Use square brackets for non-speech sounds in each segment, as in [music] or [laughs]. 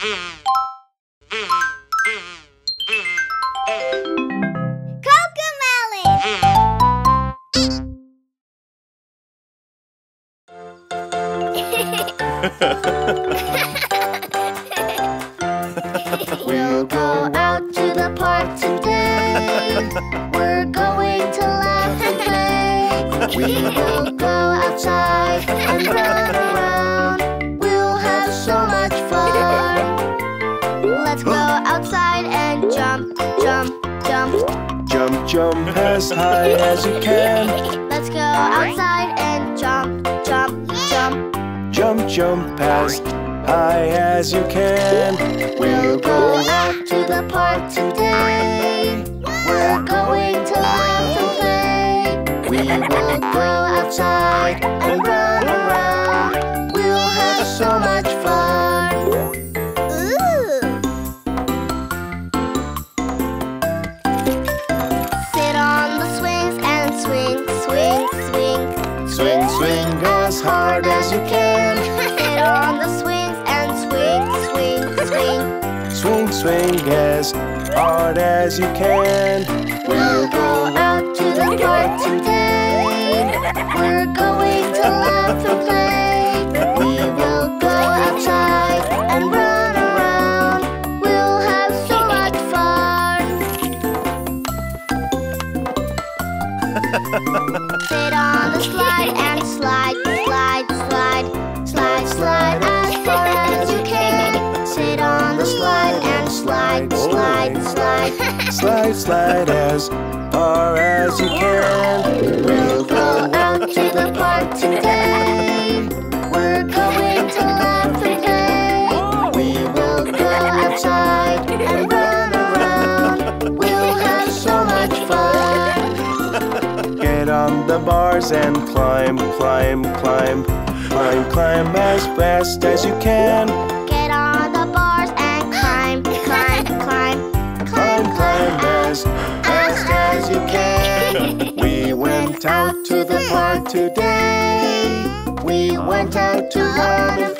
we'll [laughs] as high as you can. Let's go outside and jump, jump, jump. Jump, jump as high as you can. We'll go out to the park today. We're going to laugh and play. We will go outside and run you can. Sit on the swings and swing, swing, swing. Swing, swing as hard as you can. We'll go out to the park today. We're going to laugh and play. Slide. Slide, as far as you can. We'll go out to the park today. We're going to laugh play. We will go outside and run around. We'll have so much fun. Get on the bars and climb, climb, climb. Climb, climb as fast as you can. Went out to the park today. We went out to run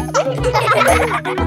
Ha ha ha ha!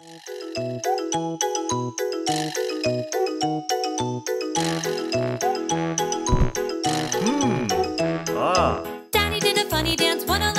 Hmm. Ah. Daddy did a funny dance, what'll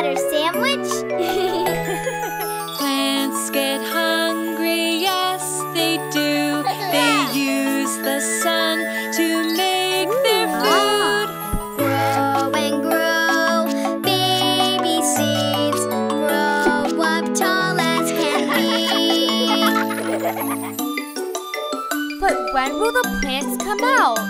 butter sandwich? [laughs] [laughs] Plants get hungry, yes they do. [laughs] They use the sun to make their food. Grow and grow, baby seeds. Grow up tall as can be. But when will the plants come out?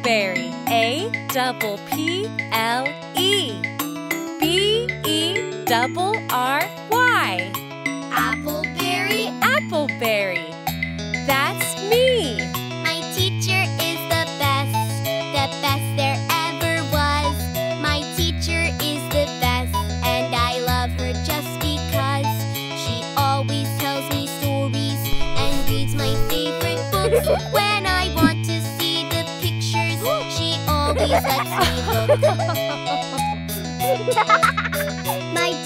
Appleberry. A double P L E. B E double R Y. Appleberry. Appleberry. That's me. My teacher is the best, the best there ever was. My teacher is the best, and I love her just because she always tells me stories and reads my favorite books. [laughs] [laughs] My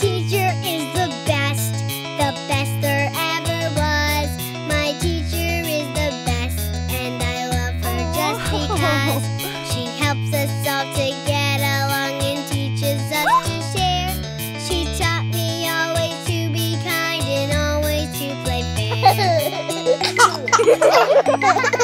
teacher is the best, the best there ever was. My teacher is the best, and I love her just [laughs] because she helps us all to get along and teaches us to share. She taught me always to be kind and always to play fair. [laughs]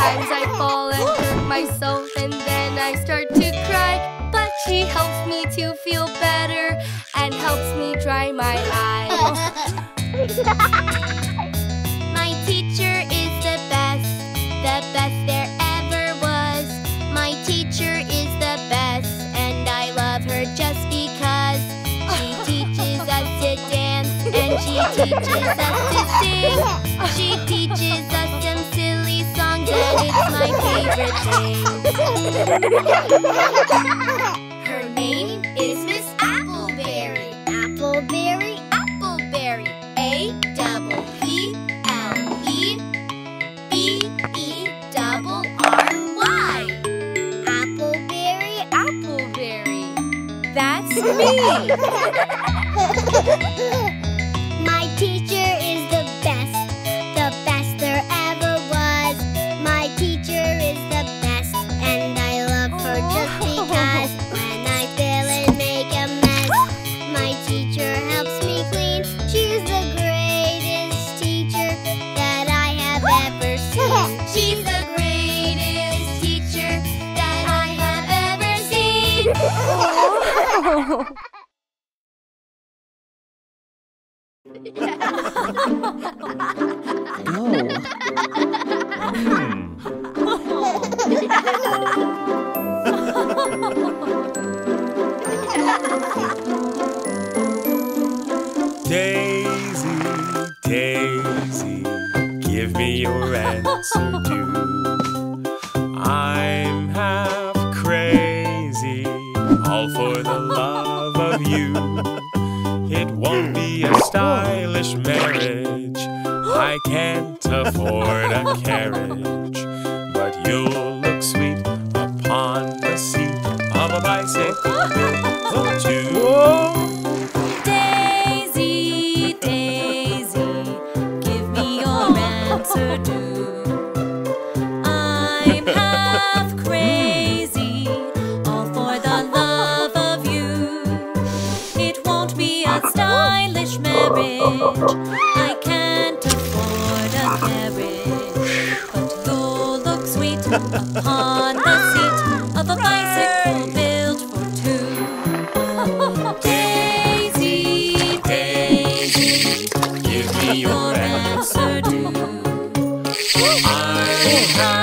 Sometimes I fall and hurt myself and then I start to cry. But she helps me to feel better and helps me dry my eyes. [laughs] My teacher is the best, the best there ever was. My teacher is the best and I love her just because. She [laughs] teaches us to dance and she teaches us to sing. She teaches us her name is Miss Appleberry. Appleberry, Appleberry. A double P L E B E double R Y. Appleberry, Appleberry. That's me. [laughs] Dancing [laughs] upon the seat of a bicycle built for two. Daisy, Daisy, give me your answer, do I have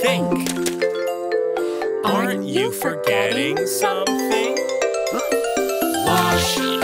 think. Aren't you forgetting something? Wash,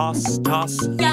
toss, toss,